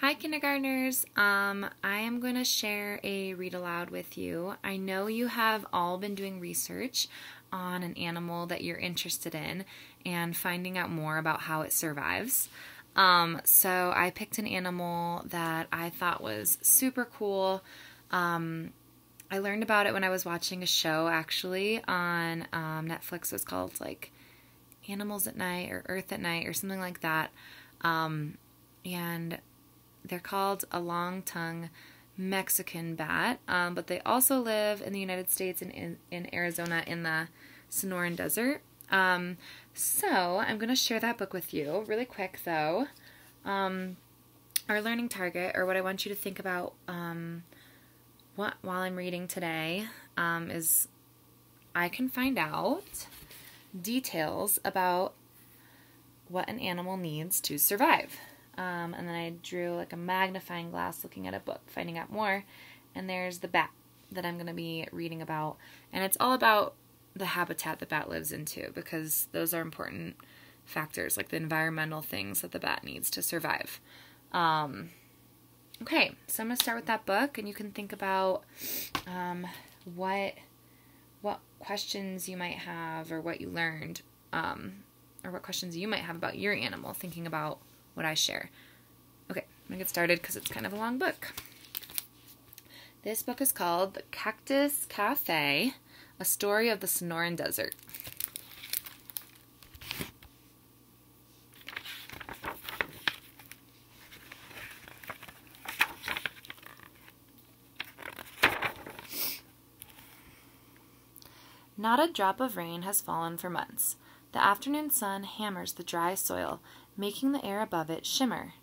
Hi, kindergartners. Um, I am going to share a read aloud with you. I know you have all been doing research on an animal that you're interested in and finding out more about how it survives. Um, so I picked an animal that I thought was super cool. Um, I learned about it when I was watching a show actually on um, Netflix. It was called like Animals at Night or Earth at Night or something like that. Um, and they're called a long tongue Mexican bat, um, but they also live in the United States and in, in Arizona in the Sonoran Desert. Um, so I'm going to share that book with you really quick though. Um, our learning target, or what I want you to think about um, what, while I'm reading today, um, is I can find out details about what an animal needs to survive. Um, and then I drew like a magnifying glass looking at a book, finding out more. And there's the bat that I'm going to be reading about. And it's all about the habitat the bat lives into because those are important factors, like the environmental things that the bat needs to survive. Um, okay, so I'm going to start with that book, and you can think about um, what what questions you might have or what you learned um, or what questions you might have about your animal, thinking about what I share. Okay, I'm to get started because it's kind of a long book. This book is called The Cactus Cafe, A Story of the Sonoran Desert. Not a drop of rain has fallen for months. The afternoon sun hammers the dry soil making the air above it shimmer.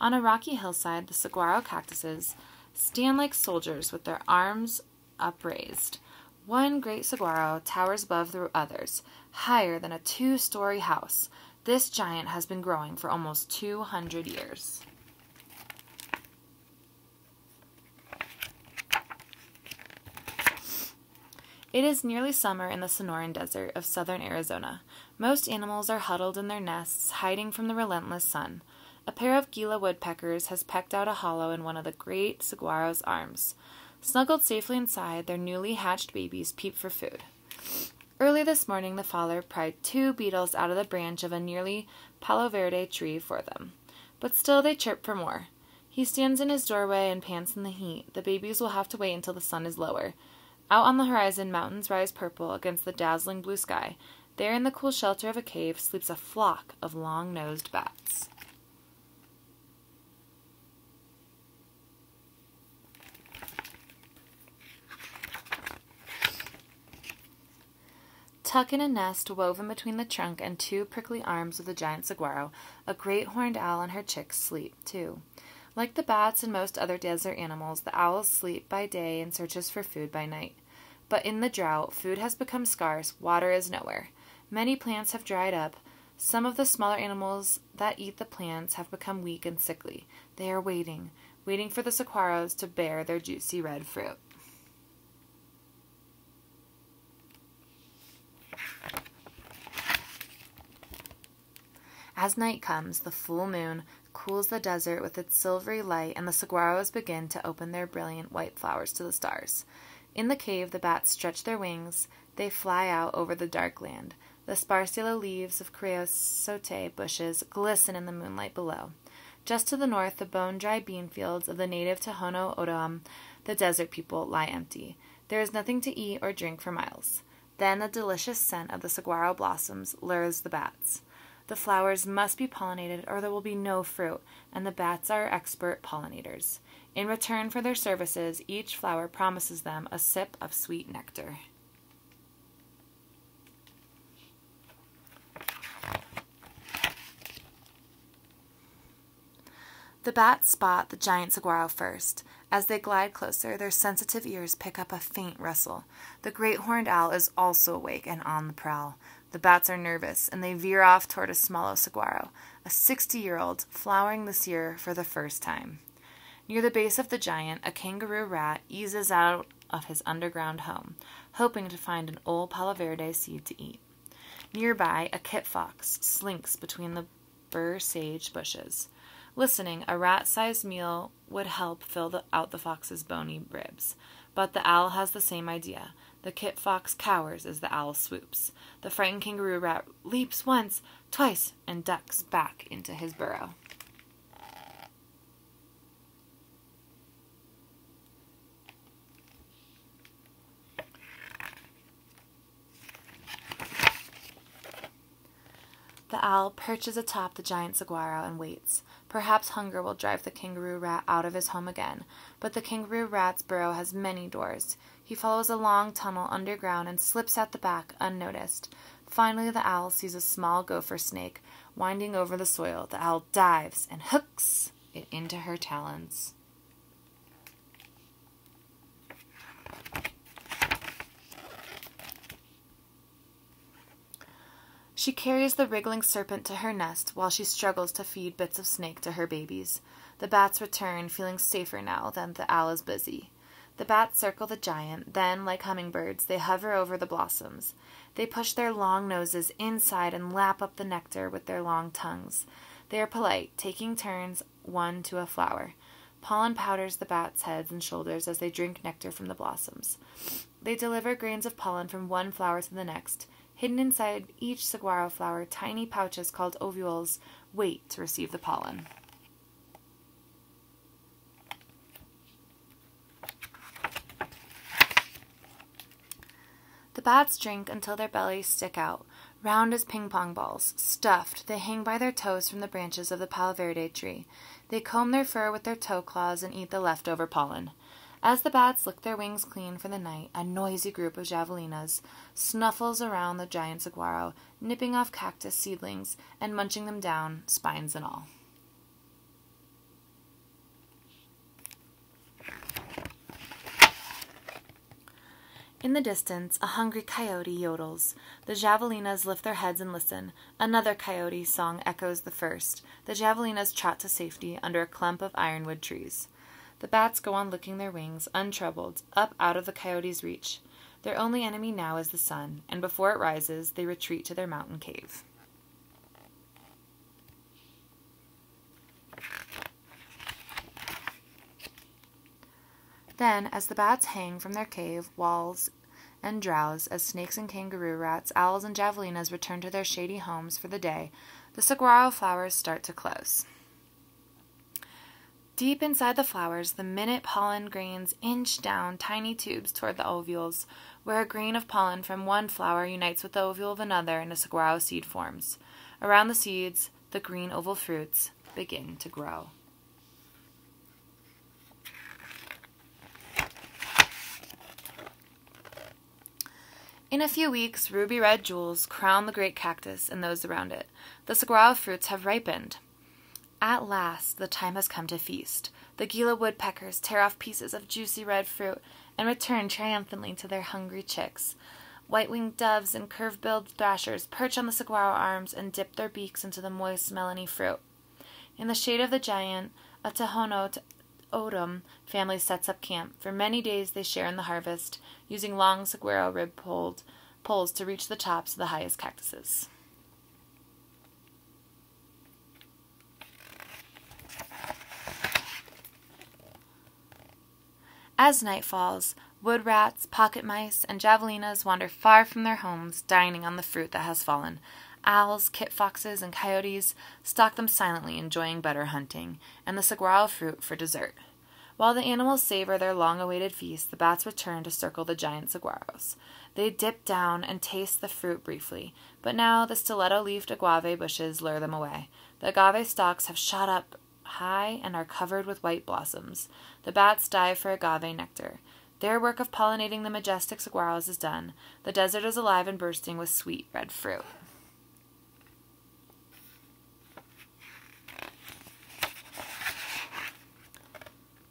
On a rocky hillside, the saguaro cactuses stand like soldiers with their arms upraised. One great saguaro towers above the others, higher than a two story house. This giant has been growing for almost 200 years. It is nearly summer in the Sonoran Desert of southern Arizona. Most animals are huddled in their nests, hiding from the relentless sun. A pair of Gila woodpeckers has pecked out a hollow in one of the great saguaro's arms. Snuggled safely inside, their newly hatched babies peep for food. Early this morning, the father pried two beetles out of the branch of a nearly palo verde tree for them. But still they chirp for more. He stands in his doorway and pants in the heat. The babies will have to wait until the sun is lower. Out on the horizon, mountains rise purple against the dazzling blue sky, there, in the cool shelter of a cave, sleeps a flock of long nosed bats. Tuck in a nest woven between the trunk and two prickly arms of the giant saguaro, a great horned owl and her chicks sleep, too. Like the bats and most other desert animals, the owls sleep by day and searches for food by night. But in the drought, food has become scarce, water is nowhere. Many plants have dried up. Some of the smaller animals that eat the plants have become weak and sickly. They are waiting, waiting for the saguaros to bear their juicy red fruit. As night comes, the full moon cools the desert with its silvery light, and the saguaros begin to open their brilliant white flowers to the stars. In the cave, the bats stretch their wings. They fly out over the dark land. The sparse yellow leaves of creosote bushes glisten in the moonlight below. Just to the north, the bone dry bean fields of the native Tohono O'odham, the desert people, lie empty. There is nothing to eat or drink for miles. Then the delicious scent of the saguaro blossoms lures the bats. The flowers must be pollinated or there will be no fruit, and the bats are expert pollinators. In return for their services, each flower promises them a sip of sweet nectar. The bats spot the giant saguaro first. As they glide closer, their sensitive ears pick up a faint rustle. The great horned owl is also awake and on the prowl. The bats are nervous, and they veer off toward a smaller saguaro, a 60 year old, flowering this year for the first time. Near the base of the giant, a kangaroo rat eases out of his underground home, hoping to find an old palo verde seed to eat. Nearby, a kit fox slinks between the bur sage bushes. Listening, a rat sized meal would help fill the, out the fox's bony ribs. But the owl has the same idea. The kit fox cowers as the owl swoops. The frightened kangaroo rat leaps once, twice, and ducks back into his burrow. The owl perches atop the giant saguaro and waits. Perhaps hunger will drive the kangaroo rat out of his home again, but the kangaroo rat's burrow has many doors. He follows a long tunnel underground and slips out the back unnoticed. Finally, the owl sees a small gopher snake winding over the soil. The owl dives and hooks it into her talons. She carries the wriggling serpent to her nest while she struggles to feed bits of snake to her babies. The bats return, feeling safer now than the owl is busy. The bats circle the giant, then, like hummingbirds, they hover over the blossoms. They push their long noses inside and lap up the nectar with their long tongues. They are polite, taking turns one to a flower. Pollen powders the bats' heads and shoulders as they drink nectar from the blossoms. They deliver grains of pollen from one flower to the next. Hidden inside each saguaro flower, tiny pouches called ovules wait to receive the pollen. The bats drink until their bellies stick out, round as ping pong balls. Stuffed, they hang by their toes from the branches of the palo verde tree. They comb their fur with their toe claws and eat the leftover pollen. As the bats lick their wings clean for the night, a noisy group of javelinas snuffles around the giant saguaro, nipping off cactus seedlings and munching them down, spines and all. In the distance, a hungry coyote yodels. The javelinas lift their heads and listen. Another coyote song echoes the first. The javelinas trot to safety under a clump of ironwood trees. The bats go on licking their wings, untroubled, up out of the coyote's reach. Their only enemy now is the sun, and before it rises, they retreat to their mountain cave. Then, as the bats hang from their cave walls and drowse, as snakes and kangaroo rats, owls, and javelinas return to their shady homes for the day, the saguaro flowers start to close. Deep inside the flowers, the minute pollen grains inch down tiny tubes toward the ovules, where a grain of pollen from one flower unites with the ovule of another and a saguaro seed forms. Around the seeds, the green oval fruits begin to grow. In a few weeks, ruby red jewels crown the great cactus and those around it. The saguaro fruits have ripened. At last, the time has come to feast. The Gila woodpeckers tear off pieces of juicy red fruit and return triumphantly to their hungry chicks. White winged doves and curved billed thrashers perch on the saguaro arms and dip their beaks into the moist, melony fruit. In the shade of the giant, a Tohono O'odham family sets up camp. For many days they share in the harvest, using long saguaro rib poles to reach the tops of the highest cactuses. As night falls, wood rats, pocket mice, and javelinas wander far from their homes, dining on the fruit that has fallen. Owls, kit foxes, and coyotes stalk them silently, enjoying better hunting, and the saguaro fruit for dessert. While the animals savor their long awaited feast, the bats return to circle the giant saguaros. They dip down and taste the fruit briefly, but now the stiletto leafed agave bushes lure them away. The agave stalks have shot up high and are covered with white blossoms. The bats dive for agave nectar. Their work of pollinating the majestic saguaros is done. The desert is alive and bursting with sweet red fruit.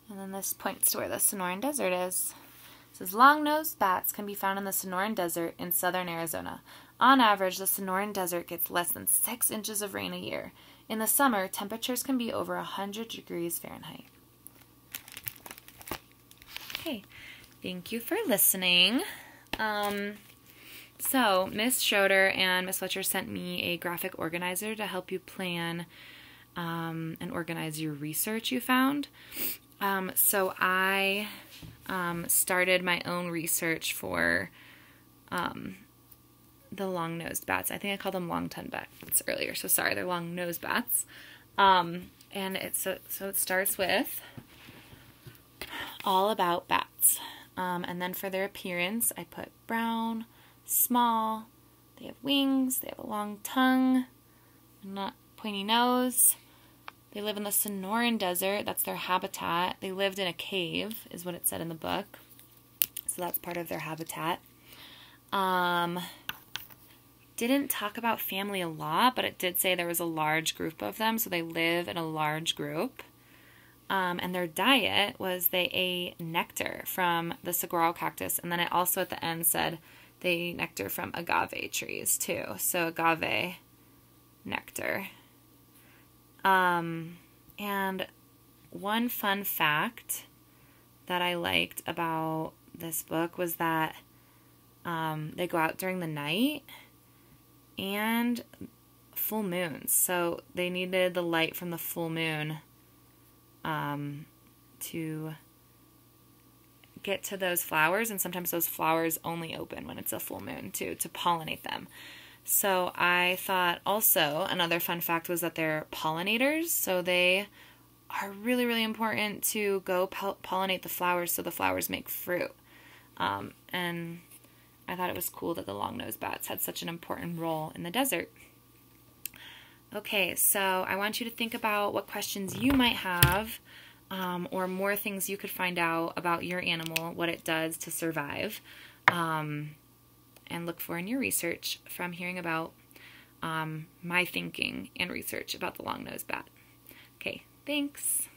And then this points to where the Sonoran Desert is. It says long-nosed bats can be found in the Sonoran Desert in southern Arizona. On average, the Sonoran Desert gets less than six inches of rain a year. In the summer, temperatures can be over 100 degrees Fahrenheit. Okay, thank you for listening. Um, so, Miss Schroeder and Miss Fletcher sent me a graphic organizer to help you plan um, and organize your research you found. Um, so I um, started my own research for um, the long nosed bats. I think I called them long tongued bats earlier. So sorry, they're long nosed bats. Um, and it's so, so it starts with all about bats. Um, and then for their appearance, I put brown, small, they have wings, they have a long tongue, not pointy nose. They live in the Sonoran Desert, that's their habitat. They lived in a cave, is what it said in the book. So that's part of their habitat. Um, didn't talk about family a lot, but it did say there was a large group of them, so they live in a large group. Um, and their diet was they ate nectar from the saguaro cactus, and then it also at the end said they eat nectar from agave trees too. So agave nectar. Um, and one fun fact that I liked about this book was that um, they go out during the night and full moons. So they needed the light from the full moon um, to get to those flowers, and sometimes those flowers only open when it's a full moon to to pollinate them. So I thought also another fun fact was that they're pollinators, so they are really really important to go pollinate the flowers so the flowers make fruit. Um, and I thought it was cool that the long-nosed bats had such an important role in the desert. Okay, so I want you to think about what questions you might have um, or more things you could find out about your animal, what it does to survive, um, and look for in your research from hearing about um, my thinking and research about the long-nosed bat. Okay, thanks.